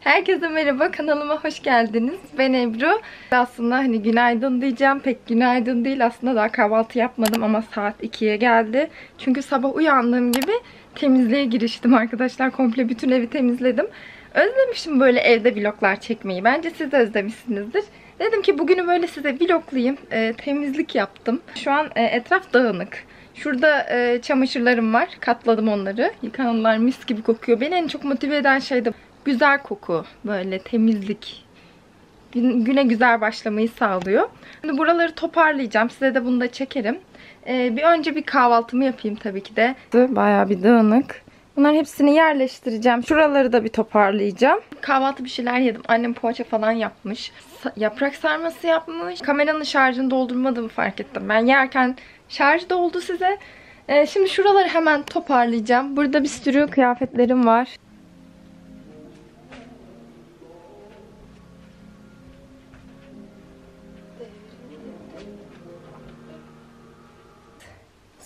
Herkese merhaba, kanalıma hoş geldiniz. Ben Ebru. Aslında hani günaydın diyeceğim, pek günaydın değil. Aslında daha kahvaltı yapmadım ama saat 2'ye geldi. Çünkü sabah uyandığım gibi temizliğe giriştim arkadaşlar. Komple bütün evi temizledim. Özlemişim böyle evde vloglar çekmeyi. Bence siz de özlemişsinizdir. Dedim ki bugünü böyle size vloglayayım. Ee, temizlik yaptım. Şu an e, etraf dağınık. Şurada e, çamaşırlarım var. Katladım onları. Yıkananlar mis gibi kokuyor. Beni en çok motive eden şey de güzel koku. Böyle temizlik. Gün- Güne güzel başlamayı sağlıyor. Şimdi buraları toparlayacağım. Size de bunu da çekerim. E, bir önce bir kahvaltımı yapayım tabii ki de. Bayağı bir dağınık. Bunların hepsini yerleştireceğim. Şuraları da bir toparlayacağım. Kahvaltı bir şeyler yedim. Annem poğaça falan yapmış. Sa- yaprak sarması yapmış. Kameranın şarjını doldurmadığımı fark ettim. Ben yerken şarj doldu size. Ee, şimdi şuraları hemen toparlayacağım. Burada bir sürü kıyafetlerim var.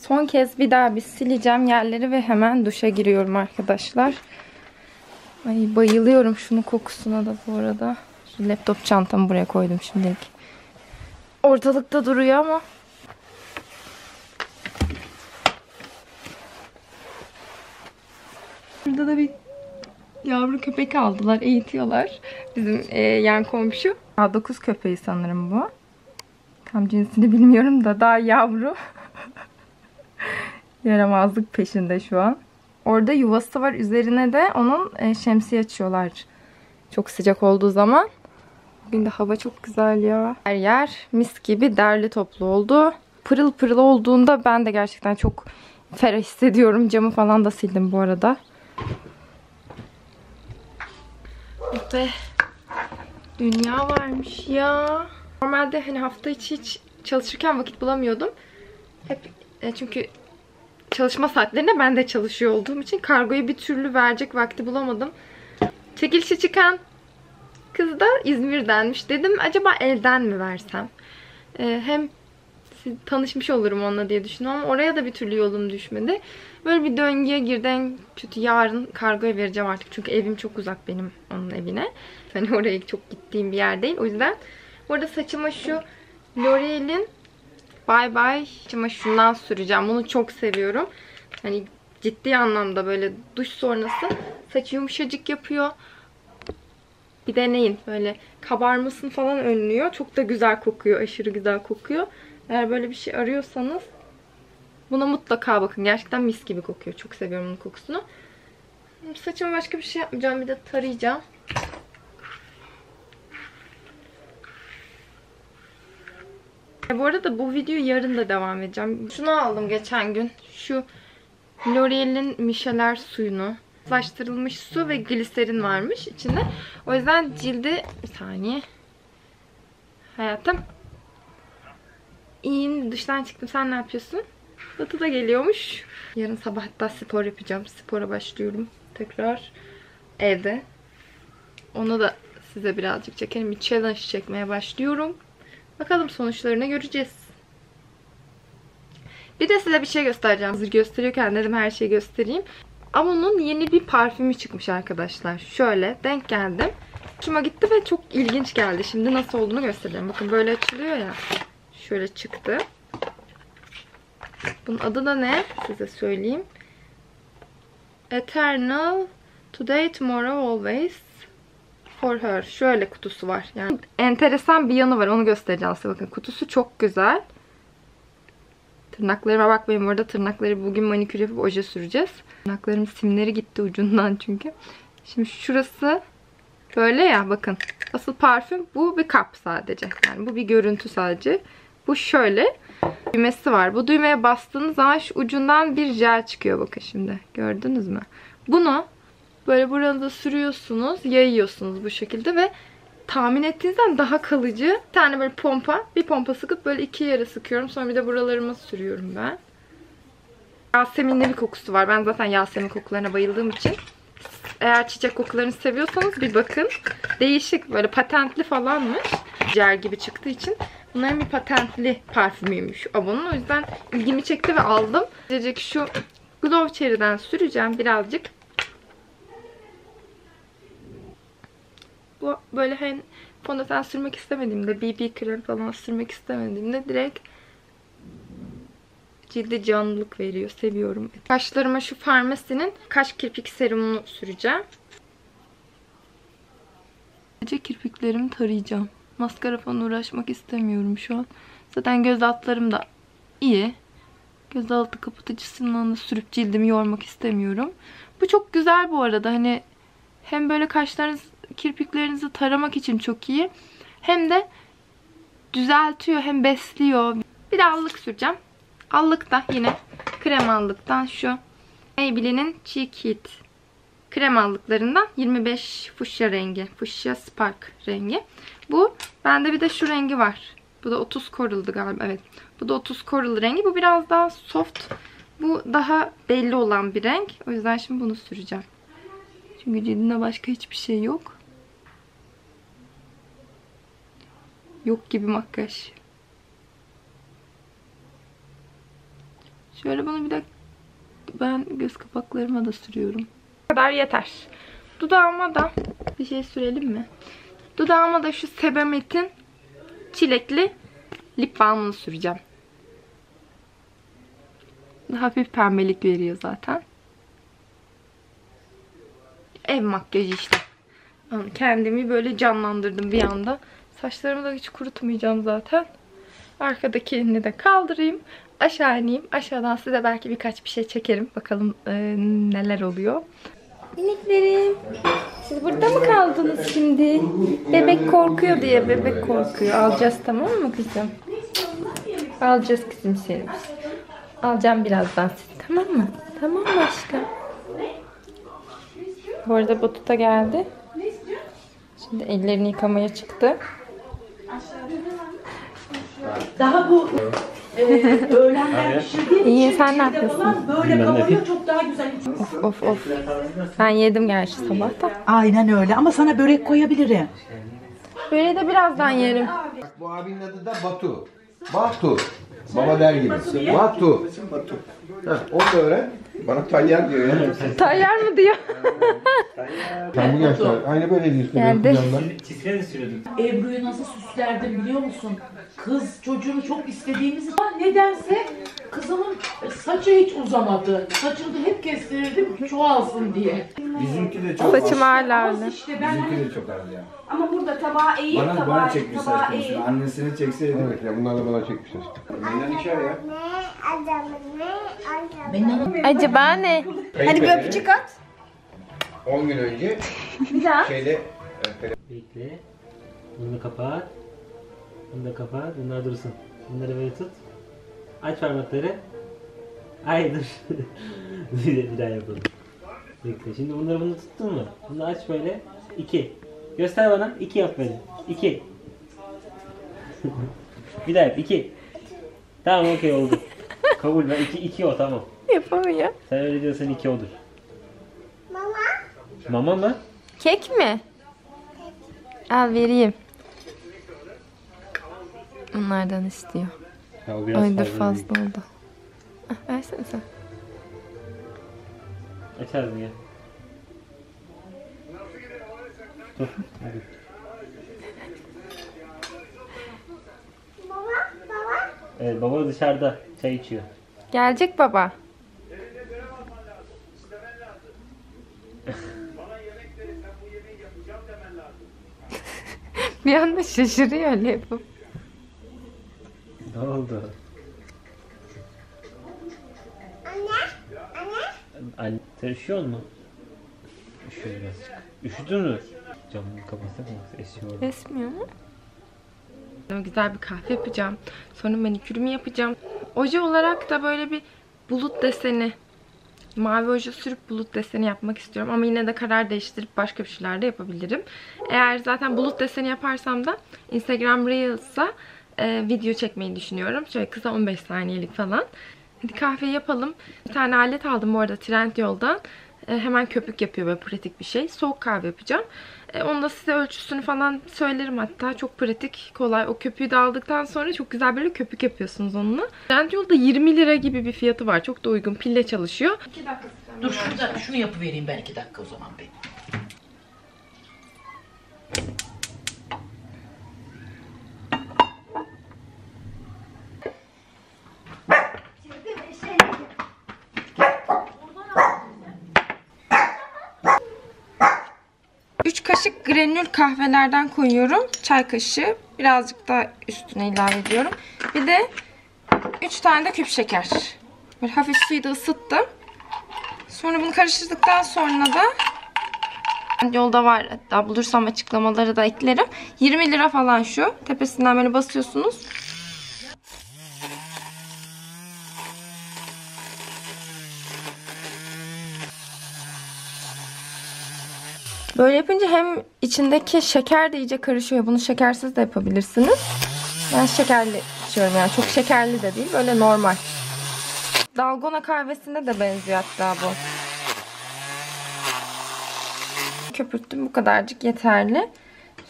Son kez bir daha bir sileceğim yerleri ve hemen duşa giriyorum arkadaşlar. Ay bayılıyorum şunun kokusuna da bu arada. Şu laptop çantamı buraya koydum şimdilik. Ortalıkta duruyor ama. Burada da bir yavru köpek aldılar, eğitiyorlar. Bizim e, yan komşu. A9 köpeği sanırım bu. Tam cinsini bilmiyorum da daha yavru. Yaramazlık peşinde şu an. Orada yuvası var. Üzerine de onun e, şemsiye açıyorlar. Çok sıcak olduğu zaman. Bugün de hava çok güzel ya. Her yer mis gibi derli toplu oldu. Pırıl pırıl olduğunda ben de gerçekten çok ferah hissediyorum. Camı falan da sildim bu arada. Ve dünya varmış ya. Normalde hani hafta içi hiç çalışırken vakit bulamıyordum. Hep e, çünkü çalışma saatlerinde ben de çalışıyor olduğum için kargoyu bir türlü verecek vakti bulamadım. Çekilişi çıkan kız da İzmir'denmiş. Dedim acaba elden mi versem? Ee, hem tanışmış olurum onunla diye düşündüm ama oraya da bir türlü yolum düşmedi. Böyle bir döngüye girdi. En kötü yarın kargoya vereceğim artık. Çünkü evim çok uzak benim onun evine. Hani oraya çok gittiğim bir yer değil. O yüzden burada saçıma şu L'Oreal'in Bye bye. Saçıma şundan süreceğim. Bunu çok seviyorum. Hani ciddi anlamda böyle duş sonrası saçı yumuşacık yapıyor. Bir deneyin. Böyle kabarmasını falan önlüyor. Çok da güzel kokuyor. Aşırı güzel kokuyor. Eğer böyle bir şey arıyorsanız buna mutlaka bakın. Gerçekten mis gibi kokuyor. Çok seviyorum onun kokusunu. Saçıma başka bir şey yapmayacağım. Bir de tarayacağım. Bu arada bu videoyu yarın da devam edeceğim. Şunu aldım geçen gün. Şu L'Oreal'in Micheller suyunu. Uzlaştırılmış su ve gliserin varmış içinde. O yüzden cildi... Bir saniye. Hayatım. İyiyim. Dıştan çıktım. Sen ne yapıyorsun? Batı da geliyormuş. Yarın sabah hatta spor yapacağım. Spora başlıyorum. Tekrar evde. Onu da size birazcık çekelim. Bir challenge çekmeye başlıyorum. Bakalım sonuçlarını göreceğiz. Bir de size bir şey göstereceğim. Hazır gösteriyorken dedim her şeyi göstereyim. Amon'un yeni bir parfümü çıkmış arkadaşlar. Şöyle denk geldim. Hoşuma gitti ve çok ilginç geldi. Şimdi nasıl olduğunu göstereceğim. Bakın böyle açılıyor ya. Şöyle çıktı. Bunun adı da ne? Size söyleyeyim. Eternal Today, Tomorrow, Always for her. Şöyle kutusu var. Yani enteresan bir yanı var. Onu göstereceğim size. Bakın kutusu çok güzel. Tırnaklarıma bakmayın. Bu arada tırnakları bugün manikür yapıp oje süreceğiz. Tırnaklarımın simleri gitti ucundan çünkü. Şimdi şurası böyle ya bakın. Asıl parfüm bu bir kap sadece. Yani bu bir görüntü sadece. Bu şöyle düğmesi var. Bu düğmeye bastığınız zaman şu ucundan bir jel çıkıyor bakın şimdi. Gördünüz mü? Bunu böyle burada sürüyorsunuz, yayıyorsunuz bu şekilde ve tahmin ettiğinizden daha kalıcı. Bir tane böyle pompa, bir pompa sıkıp böyle iki yere sıkıyorum. Sonra bir de buralarıma sürüyorum ben. Yaseminli bir kokusu var. Ben zaten Yasemin kokularına bayıldığım için. Eğer çiçek kokularını seviyorsanız bir bakın. Değişik böyle patentli falanmış. Jel gibi çıktığı için. Bunların bir patentli parfümüymüş Avon'un. O yüzden ilgimi çekti ve aldım. Diyecek şu Glow Cherry'den süreceğim birazcık. Bu böyle hem fondöten sürmek istemediğimde, BB krem falan sürmek istemediğimde direkt cilde canlılık veriyor. Seviyorum. Kaşlarıma şu Farmasi'nin kaş kirpik serumunu süreceğim. Sadece kirpiklerimi tarayacağım. Maskara falan uğraşmak istemiyorum şu an. Zaten göz altlarım da iyi. Göz altı kapatıcısından da sürüp cildimi yormak istemiyorum. Bu çok güzel bu arada. Hani hem böyle kaşlarınız, kirpiklerinizi taramak için çok iyi. Hem de düzeltiyor hem besliyor. Bir de allık süreceğim. Allık da yine krem allıktan şu Maybelline'in Cheek Heat krem allıklarından 25 fuşya rengi. Fuşya Spark rengi. Bu bende bir de şu rengi var. Bu da 30 Coral'dı galiba. Evet. Bu da 30 Coral rengi. Bu biraz daha soft. Bu daha belli olan bir renk. O yüzden şimdi bunu süreceğim. Çünkü cildimde başka hiçbir şey yok. Yok gibi makyaj. Şöyle bunu bir de ben göz kapaklarıma da sürüyorum. Bu kadar yeter. Dudağıma da bir şey sürelim mi? Dudağıma da şu Sebamet'in çilekli lip balmını süreceğim. Hafif pembelik veriyor zaten. Ev makyajı işte. Yani Kendimi böyle canlandırdım bir anda. Saçlarımı da hiç kurutmayacağım zaten. Arkadaki elini de kaldırayım. Aşağı ineyim. Aşağıdan size belki birkaç bir şey çekerim. Bakalım e, neler oluyor. Miniklerim. Siz burada mı kaldınız şimdi? Bebek korkuyor diye bebek korkuyor. Alacağız tamam mı kızım? Alacağız kızım seni. Alacağım birazdan seni tamam mı? Tamam mı aşkım? Bu arada Batu da geldi. Şimdi ellerini yıkamaya çıktı. Daha bu e, öğlenler pişirdiğim İyi, için sen ne içinde yapıyorsun? falan Böyle kabarıyor çok daha güzel. Of of of. Ben yedim gerçi sabah da. Aynen öyle ama sana börek koyabilirim. Böyle de birazdan yerim. Bak bu abinin adı da Batu. Batu. Baba der gibi. Batu. Batu. Heh, onu da öğren. Bana tayyar diyor ya. Tayyar mı diyor? Sen bu yaşlar aynı böyle diyorsun. Benim kucağımdan. Çizgiler sürüyorduk. Ebru'yu nasıl süslerdim biliyor musun? Kız çocuğunu çok istediğimiz ama nedense kızımın saçı hiç uzamadı. Saçını da hep kestirirdim çoğalsın diye. Bizimki de çok Saçım hala öyle. işte ben Bizimki de çok az ya. Ama burada tabağı eğip Bana tabağı, bana çekmiş tabağı saç eğip. konusunu. Annesini çekseydi. Evet ya bunlar da bana çekmişler. Meydan işer ya. Acaba ne? Hadi bir Öpücük at. 10 gün önce Bir daha. şeyde Bekle. Bunu da kapat. Bunu da kapat. Bunlar dursun. Bunları böyle tut. Aç parmakları. Ay dur. bir, bir daha yapalım. Bekle. Şimdi bunları bunu tuttun mu? Bunu aç böyle. İki. Göster bana. İki yap böyle. İki. bir daha yap. İki. Tamam okey oldu. Kabul ben. İki, iki o tamam. Yapamıyor. Sen öyle diyorsan iki odur. Mama. Mama mı? Kek mi? Al vereyim. Bunlardan istiyor. Ya, o biraz Ay dur fazla fazla büyük. oldu. Ah, versene sen. Aç ağzını gel. Dur. Hadi. Evet baba dışarıda çay içiyor. Gelecek baba. bir anda şaşırıyor öyle yapıp. Ne oldu? Anne. Anne. Sen üşüyor birazcık. Üşüdün mü? Camını kapatsana yoksa esiyor. Esmiyor mu? Güzel bir kahve yapacağım. Sonra manikürümü yapacağım. Oje olarak da böyle bir bulut deseni. Mavi oje sürüp bulut deseni yapmak istiyorum. Ama yine de karar değiştirip başka bir şeyler de yapabilirim. Eğer zaten bulut deseni yaparsam da Instagram Reels'a e, video çekmeyi düşünüyorum. Şöyle kısa 15 saniyelik falan. Hadi kahve yapalım. Bir tane alet aldım bu arada Trendyol'dan. E, hemen köpük yapıyor böyle pratik bir şey. Soğuk kahve yapacağım. E, onu da size ölçüsünü falan söylerim hatta. Çok pratik, kolay. O köpüğü de aldıktan sonra çok güzel böyle köpük yapıyorsunuz onunla. Trendyol'da 20 lira gibi bir fiyatı var. Çok da uygun. Pille çalışıyor. dur şurada şunu yapıvereyim ben iki dakika o zaman bir. Kaşık granül kahvelerden koyuyorum. Çay kaşığı. Birazcık da üstüne ilave ediyorum. Bir de 3 tane de küp şeker. Böyle hafif suyu da ısıttım. Sonra bunu karıştırdıktan sonra da yolda var hatta bulursam açıklamaları da eklerim. 20 lira falan şu. Tepesinden böyle basıyorsunuz. Yapınca hem içindeki şeker de iyice karışıyor. Bunu şekersiz de yapabilirsiniz. Ben şekerli içiyorum yani. Çok şekerli de değil. Böyle normal. Dalgona kahvesine de benziyor hatta bu. Köpürttüm. Bu kadarcık yeterli.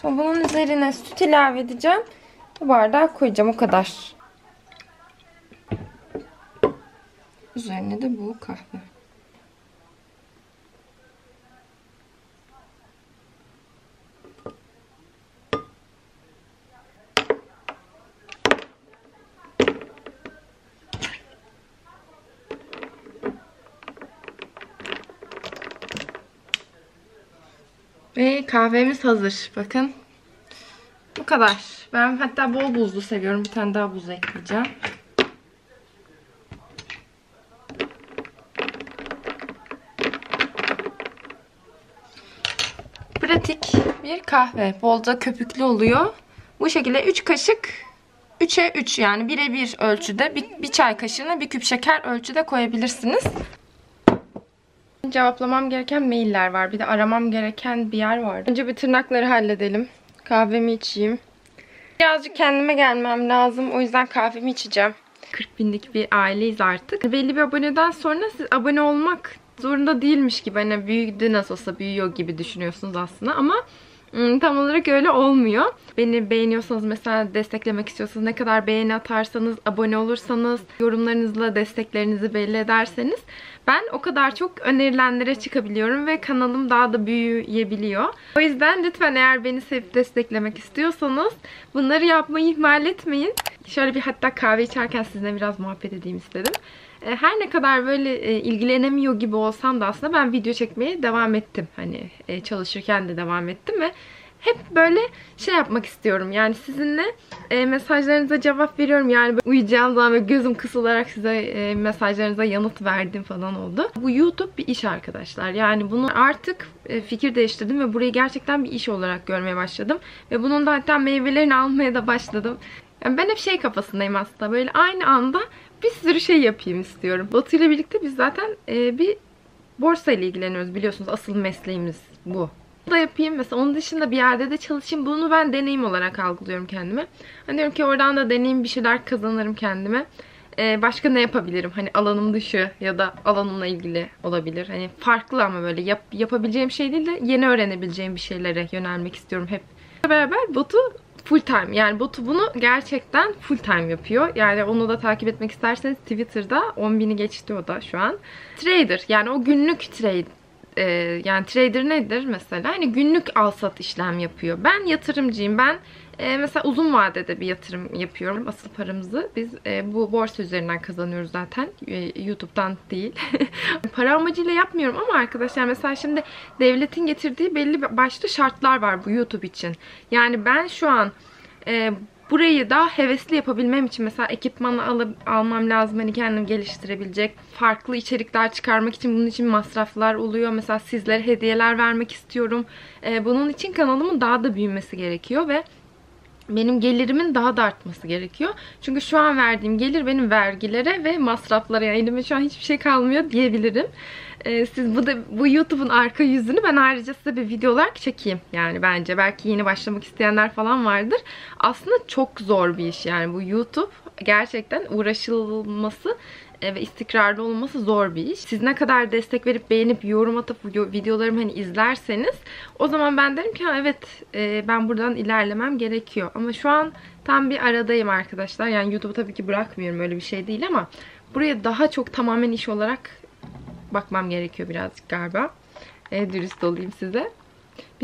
Sonra bunun üzerine süt ilave edeceğim. Bu bardağa koyacağım. O kadar. Üzerine de bu kahve. Kahvemiz hazır. Bakın. Bu kadar. Ben hatta bol buzlu seviyorum. Bir tane daha buz ekleyeceğim. Pratik bir kahve. Bolca köpüklü oluyor. Bu şekilde 3 kaşık 3'e 3 yani 1'e 1 ölçüde bir, bir çay kaşığına bir küp şeker ölçüde koyabilirsiniz. Cevaplamam gereken mailler var. Bir de aramam gereken bir yer var. Önce bir tırnakları halledelim. Kahvemi içeyim. Birazcık kendime gelmem lazım. O yüzden kahvemi içeceğim. 40 binlik bir aileyiz artık. Belli bir aboneden sonra siz abone olmak zorunda değilmiş gibi. Hani büyüdü nasıl olsa büyüyor gibi düşünüyorsunuz aslında. Ama tam olarak öyle olmuyor. Beni beğeniyorsanız mesela desteklemek istiyorsanız ne kadar beğeni atarsanız, abone olursanız, yorumlarınızla desteklerinizi belli ederseniz ben o kadar çok önerilenlere çıkabiliyorum ve kanalım daha da büyüyebiliyor. O yüzden lütfen eğer beni sevip desteklemek istiyorsanız bunları yapmayı ihmal etmeyin. Şöyle bir hatta kahve içerken sizinle biraz muhabbet edeyim istedim. E, Her ne kadar böyle e, ilgilenemiyor gibi olsam da aslında ben video çekmeye devam ettim. Hani e, çalışırken de devam ettim ve hep böyle şey yapmak istiyorum. Yani sizinle e, mesajlarınıza cevap veriyorum. Yani uyuyacağım zaman böyle gözüm kısılarak size e, mesajlarınıza yanıt verdim falan oldu. Bu YouTube bir iş arkadaşlar. Yani bunu artık fikir değiştirdim ve burayı gerçekten bir iş olarak görmeye başladım. Ve bunun da hatta meyvelerini almaya da başladım. Yani ben hep şey kafasındayım aslında. Böyle aynı anda bir sürü şey yapayım istiyorum. Batu ile birlikte biz zaten e, bir borsa ile ilgileniyoruz. Biliyorsunuz asıl mesleğimiz bu da yapayım. Mesela onun dışında bir yerde de çalışayım. Bunu ben deneyim olarak algılıyorum kendime. Hani diyorum ki oradan da deneyim bir şeyler kazanırım kendime. Ee, başka ne yapabilirim? Hani alanım dışı ya da alanımla ilgili olabilir. Hani farklı ama böyle yap, yapabileceğim şey değil de yeni öğrenebileceğim bir şeylere yönelmek istiyorum hep. Beraber Batu full time. Yani Batu bunu gerçekten full time yapıyor. Yani onu da takip etmek isterseniz Twitter'da 10.000'i geçti o da şu an. Trader yani o günlük trade e, yani trader nedir mesela? Hani günlük al sat işlem yapıyor. Ben yatırımcıyım. Ben e, mesela uzun vadede bir yatırım yapıyorum. Asıl paramızı biz e, bu borsa üzerinden kazanıyoruz zaten. E, YouTube'dan değil. Para amacıyla yapmıyorum ama arkadaşlar mesela şimdi devletin getirdiği belli başlı şartlar var bu YouTube için. Yani ben şu an e, burayı daha hevesli yapabilmem için mesela ekipmanı alıp almam lazım. Hani kendim geliştirebilecek farklı içerikler çıkarmak için bunun için masraflar oluyor. Mesela sizlere hediyeler vermek istiyorum. Ee, bunun için kanalımın daha da büyümesi gerekiyor ve benim gelirimin daha da artması gerekiyor. Çünkü şu an verdiğim gelir benim vergilere ve masraflara yani elime şu an hiçbir şey kalmıyor diyebilirim. Ee, siz bu da bu YouTube'un arka yüzünü ben ayrıca size bir video olarak çekeyim. Yani bence belki yeni başlamak isteyenler falan vardır. Aslında çok zor bir iş yani bu YouTube gerçekten uğraşılması ve istikrarlı olması zor bir iş. Siz ne kadar destek verip beğenip yorum atıp video- videolarımı hani izlerseniz o zaman ben derim ki "Ha, evet e, ben buradan ilerlemem gerekiyor. Ama şu an tam bir aradayım arkadaşlar. Yani YouTube'u tabii ki bırakmıyorum öyle bir şey değil ama buraya daha çok tamamen iş olarak bakmam gerekiyor birazcık galiba. E, dürüst olayım size.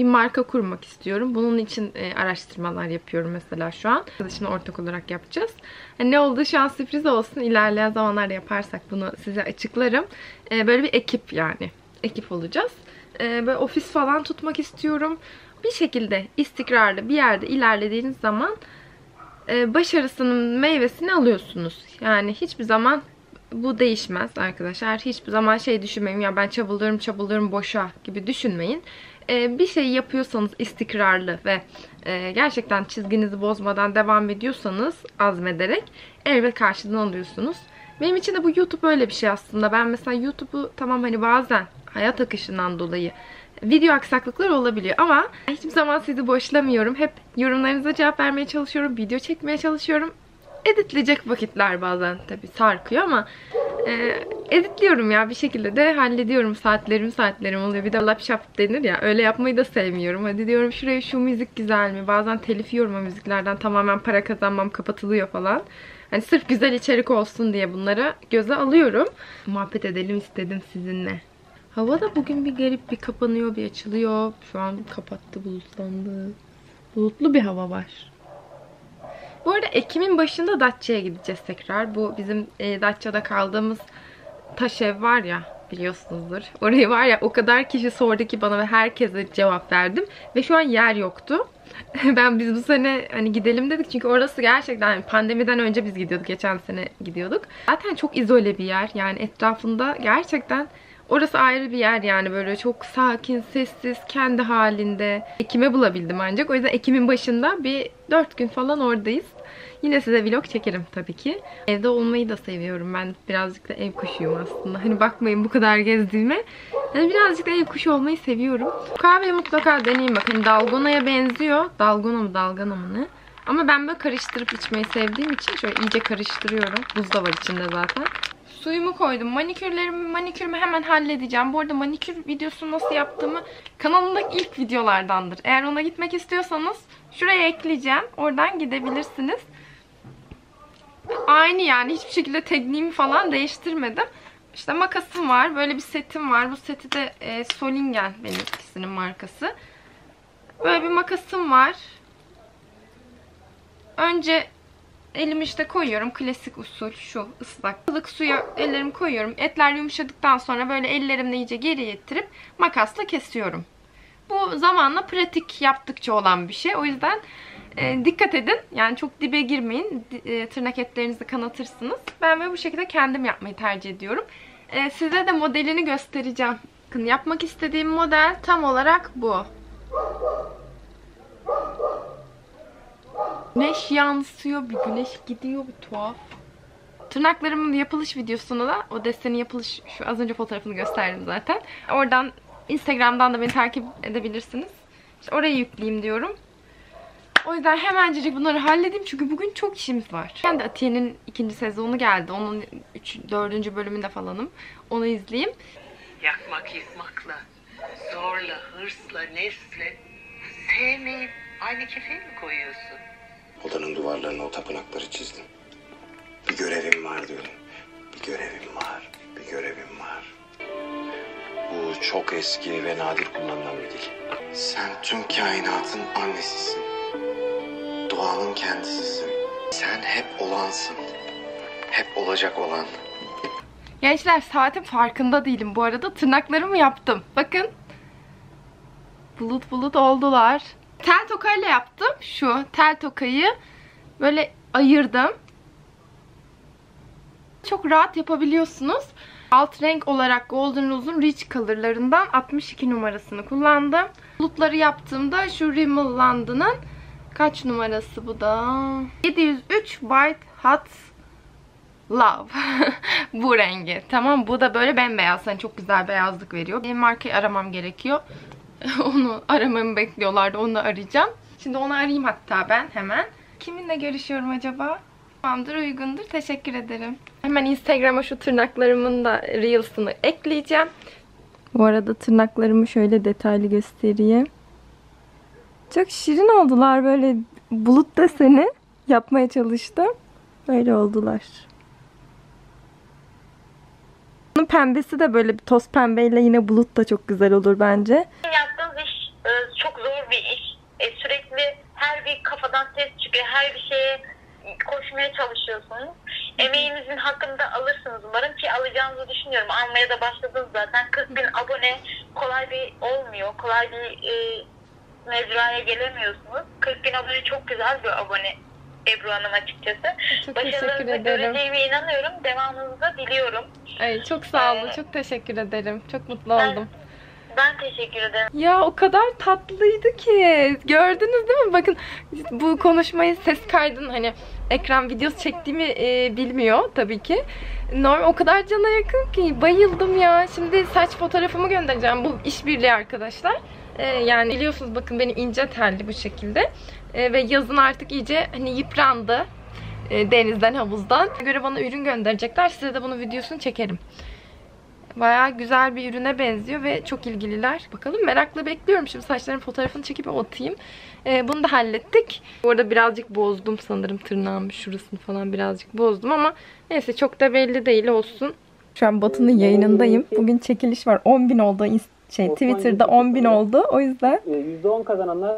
Bir marka kurmak istiyorum. Bunun için e, araştırmalar yapıyorum mesela şu an. Arkadaşımla ortak olarak yapacağız. Hani ne oldu şu an sürpriz olsun. İlerleyen zamanlarda yaparsak bunu size açıklarım. E, böyle bir ekip yani. Ekip olacağız. e, böyle ofis falan tutmak istiyorum. Bir şekilde istikrarlı bir yerde ilerlediğiniz zaman e, başarısının meyvesini alıyorsunuz. Yani hiçbir zaman bu değişmez arkadaşlar. Hiçbir zaman şey düşünmeyin ya ben çabalıyorum çabalıyorum boşa gibi düşünmeyin. E, bir şey yapıyorsanız istikrarlı ve e, gerçekten çizginizi bozmadan devam ediyorsanız azmederek elbet karşılığını alıyorsunuz. Benim için de bu YouTube öyle bir şey aslında. Ben mesela YouTube'u tamam hani bazen hayat akışından dolayı video aksaklıklar olabiliyor ama hiçbir zaman sizi boşlamıyorum. Hep yorumlarınıza cevap vermeye çalışıyorum. Video çekmeye çalışıyorum. Editleyecek vakitler bazen tabii sarkıyor ama e, editliyorum ya bir şekilde de hallediyorum. Saatlerim saatlerim oluyor. Bir de lapşap denir ya öyle yapmayı da sevmiyorum. Hadi diyorum şuraya şu müzik güzel mi? Bazen telif yiyorum o müziklerden tamamen para kazanmam kapatılıyor falan. Hani sırf güzel içerik olsun diye bunları göze alıyorum. Muhabbet edelim istedim sizinle. Hava da bugün bir garip bir kapanıyor bir açılıyor. Şu an kapattı bulutlandı. Bulutlu bir hava var. Bu arada Ekim'in başında Datça'ya gideceğiz tekrar. Bu bizim e, Datça'da kaldığımız taş ev var ya biliyorsunuzdur. Orayı var ya o kadar kişi sordu ki bana ve herkese cevap verdim. Ve şu an yer yoktu. ben biz bu sene hani gidelim dedik çünkü orası gerçekten hani pandemiden önce biz gidiyorduk. Geçen sene gidiyorduk. Zaten çok izole bir yer. Yani etrafında gerçekten Orası ayrı bir yer yani böyle çok sakin, sessiz, kendi halinde. Ekim'e bulabildim ancak. O yüzden Ekim'in başında bir 4 gün falan oradayız. Yine size vlog çekerim tabii ki. Evde olmayı da seviyorum. Ben birazcık da ev kuşuyum aslında. Hani bakmayın bu kadar gezdiğime. Yani birazcık da ev kuşu olmayı seviyorum. Kahveyi mutlaka deneyin bakın. Dalgona'ya benziyor. Dalgona mı dalgana mı ne? Ama ben böyle karıştırıp içmeyi sevdiğim için şöyle iyice karıştırıyorum. Buz da var içinde zaten. Suyumu koydum. Manikürlerimi, manikürümü hemen halledeceğim. Bu arada manikür videosu nasıl yaptığımı kanalımdaki ilk videolardandır. Eğer ona gitmek istiyorsanız şuraya ekleyeceğim. Oradan gidebilirsiniz. Aynı yani hiçbir şekilde tekniğimi falan değiştirmedim. İşte makasım var. Böyle bir setim var. Bu seti de e, Solingen benim ikisinin markası. Böyle bir makasım var. Önce elimi işte koyuyorum. Klasik usul şu ıslak. Ilık suya ellerimi koyuyorum. Etler yumuşadıktan sonra böyle ellerimle iyice geri ittirip makasla kesiyorum. Bu zamanla pratik yaptıkça olan bir şey. O yüzden e, dikkat edin. Yani çok dibe girmeyin. E, tırnak etlerinizi kanatırsınız. Ben böyle bu şekilde kendim yapmayı tercih ediyorum. E, size de modelini göstereceğim. Bakın yapmak istediğim model tam olarak bu. Güneş yansıyor, bir güneş gidiyor, bir tuhaf. Tırnaklarımın yapılış videosunu da, o desenin yapılış, şu az önce fotoğrafını gösterdim zaten. Oradan, Instagram'dan da beni takip edebilirsiniz. İşte oraya yükleyeyim diyorum. O yüzden hemencecik bunları halledeyim çünkü bugün çok işimiz var. Ben de Atiye'nin ikinci sezonu geldi. Onun üç, dördüncü bölümünde falanım. Onu izleyeyim. Yakmak yıkmakla, zorla, hırsla, nefsle sevmeyip aynı kefeye mi koyuyorsun? Odanın duvarlarına o tapınakları çizdim. Bir görevim var diyorum. Bir görevim var. Bir görevim var. Bu çok eski ve nadir kullanılan bir dil. Sen tüm kainatın annesisin. Doğanın kendisisin. Sen hep olansın. Hep olacak olan. Gençler saatin farkında değilim bu arada. Tırnaklarımı yaptım. Bakın. Bulut bulut oldular. Tel tokayla yaptım. Şu tel tokayı böyle ayırdım. Çok rahat yapabiliyorsunuz. Alt renk olarak Golden Rose'un Rich Color'larından 62 numarasını kullandım. Bulutları yaptığımda şu Rimmel London'ın kaç numarası bu da? 703 White Hot Love. bu rengi. Tamam bu da böyle bembeyaz. Hani çok güzel beyazlık veriyor. Benim markayı aramam gerekiyor. onu aramamı bekliyorlardı. Onu arayacağım. Şimdi onu arayayım hatta ben hemen. Kiminle görüşüyorum acaba? Tamamdır uygundur. Teşekkür ederim. Hemen Instagram'a şu tırnaklarımın da Reels'ını ekleyeceğim. Bu arada tırnaklarımı şöyle detaylı göstereyim. Çok şirin oldular böyle bulut deseni yapmaya çalıştım. Böyle oldular. Bunun pembesi de böyle bir toz pembeyle yine bulut da çok güzel olur bence. yaptığınız iş e, çok zor bir iş. E, sürekli her bir kafadan ses çıkıyor. Her bir şeye koşmaya çalışıyorsunuz. Emeğinizin hakkını da alırsınız umarım ki alacağınızı düşünüyorum. Almaya da başladınız zaten. 40 bin abone kolay bir olmuyor. Kolay bir e, mecraya gelemiyorsunuz. 40 bin abone çok güzel bir abone Ebru Hanım açıkçası. Çok teşekkür ederim. göreceğime inanıyorum. Devamınızı da diliyorum. Ay çok sağ olun. Ee, Çok teşekkür ederim. Çok mutlu Ben- oldum. Ben teşekkür ederim. Ya o kadar tatlıydı ki. Gördünüz değil mi? Bakın bu konuşmayı ses kaydın hani ekran videosu çektiğimi e, bilmiyor tabii ki. Norm o kadar cana yakın ki bayıldım ya. Şimdi saç fotoğrafımı göndereceğim. Bu işbirliği arkadaşlar. E, yani biliyorsunuz bakın benim ince telli bu şekilde. E, ve yazın artık iyice hani yıprandı. E, denizden, havuzdan. göre bana ürün gönderecekler. Size de bunun videosunu çekerim. Bayağı güzel bir ürüne benziyor ve çok ilgililer. Bakalım merakla bekliyorum. Şimdi saçların fotoğrafını çekip atayım. Ee, bunu da hallettik. Bu arada birazcık bozdum sanırım tırnağımı şurasını falan birazcık bozdum ama neyse çok da belli değil olsun. Şu an Batu'nun yayınındayım. Bugün çekiliş var. 10.000 oldu. Şey, Twitter'da 10.000 oldu. O yüzden %10 kazananlar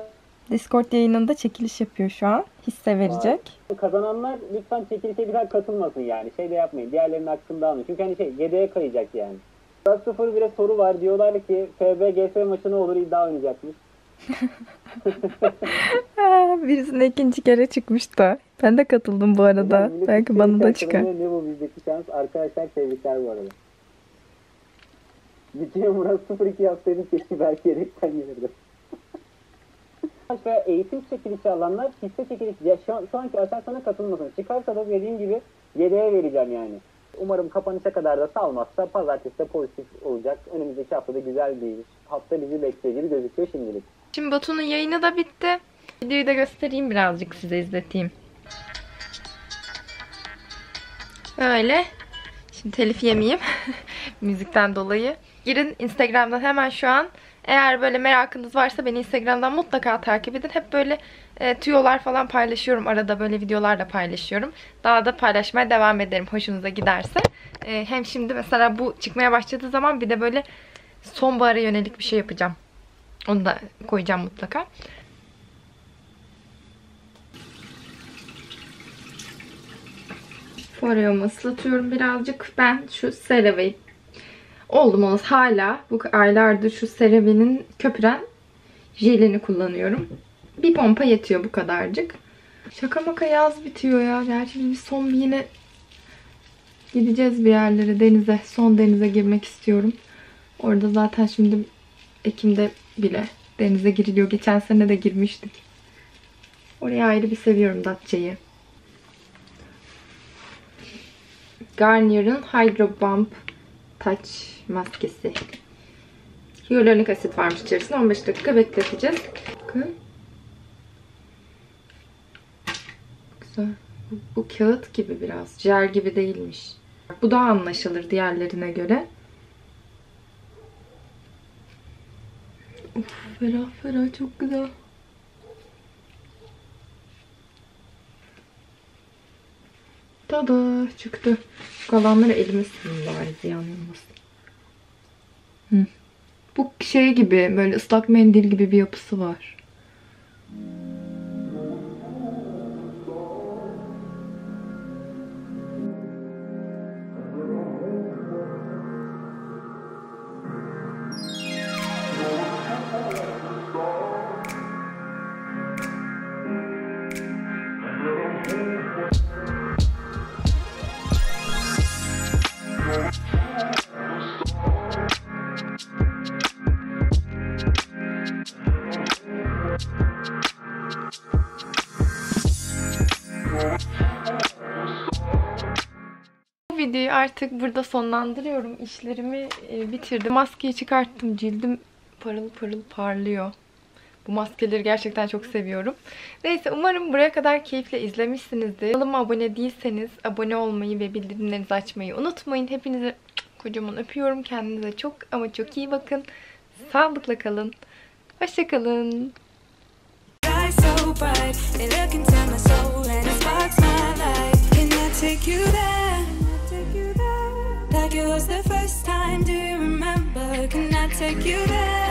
Discord yayınında çekiliş yapıyor şu an. Hisse verecek. kazananlar lütfen çekilişe bir daha katılmasın yani. Şey de yapmayın. Diğerlerinin hakkında almayın. Çünkü hani şey yedeğe kayacak yani. 4-0 bire soru var. Diyorlar ki FB GS maçı ne olur iddia oynayacakmış. Birisine ikinci kere çıkmış da. Ben de katıldım bu arada. Belki bana da çıkar. Ne bu bizdeki şans? Arkadaşlar tebrikler bu arada. Bitiyor Murat 0-2 yapsaydı keşke belki yedekten gelirdi. Ve eğitim çekilişi alanlar hisse çekilişi ya şu, an, şu anki aşamasına katılmasın. Çıkarsa da dediğim gibi yedeğe vereceğim yani. Umarım kapanışa kadar da salmazsa pazartesi de pozitif olacak. Önümüzdeki haftada güzel bir hafta bizi bekliyor gibi gözüküyor şimdilik. Şimdi Batu'nun yayını da bitti. Videoyu da göstereyim birazcık size izleteyim. Öyle. Şimdi telif yemeyeyim. Müzikten dolayı. Girin Instagram'dan hemen şu an. Eğer böyle merakınız varsa beni Instagram'dan mutlaka takip edin. Hep böyle e, tüyolar falan paylaşıyorum. Arada böyle videolar da paylaşıyorum. Daha da paylaşmaya devam ederim hoşunuza giderse. E, hem şimdi mesela bu çıkmaya başladığı zaman bir de böyle sonbahara yönelik bir şey yapacağım. Onu da koyacağım mutlaka. Foreomu ıslatıyorum birazcık. Ben şu CeraVe'yi oldum olası hala bu aylardır şu CeraVe'nin köpüren jelini kullanıyorum. Bir pompa yetiyor bu kadarcık. Şaka maka yaz bitiyor ya. Gerçi biz son bir yine gideceğiz bir yerlere denize. Son denize girmek istiyorum. Orada zaten şimdi Ekim'de bile denize giriliyor. Geçen sene de girmiştik. Orayı ayrı bir seviyorum Datça'yı. Garnier'ın Hydro Bump Touch maskesi. Hyaluronik asit varmış içerisinde. 15 dakika bekleteceğiz. Bakın. Güzel. Bu, bu kağıt gibi biraz. Jel gibi değilmiş. Bu daha anlaşılır diğerlerine göre. Of, ferah ferah çok güzel. Tada çıktı. Kalanları elime sileyim bari ziyan olmasın. Hı. Bu şey gibi böyle ıslak mendil gibi bir yapısı var. Videoyu artık burada sonlandırıyorum. İşlerimi e, bitirdim. Maskeyi çıkarttım. Cildim parıl parıl parlıyor. Bu maskeleri gerçekten çok seviyorum. Neyse umarım buraya kadar keyifle izlemişsinizdir. Kanalıma abone değilseniz abone olmayı ve bildirimlerinizi açmayı unutmayın. Hepinizi kocaman öpüyorum. Kendinize çok ama çok iyi bakın. Sağlıkla kalın. Hoşçakalın. Shine so bright, was the first time, do you remember? Can I take you there?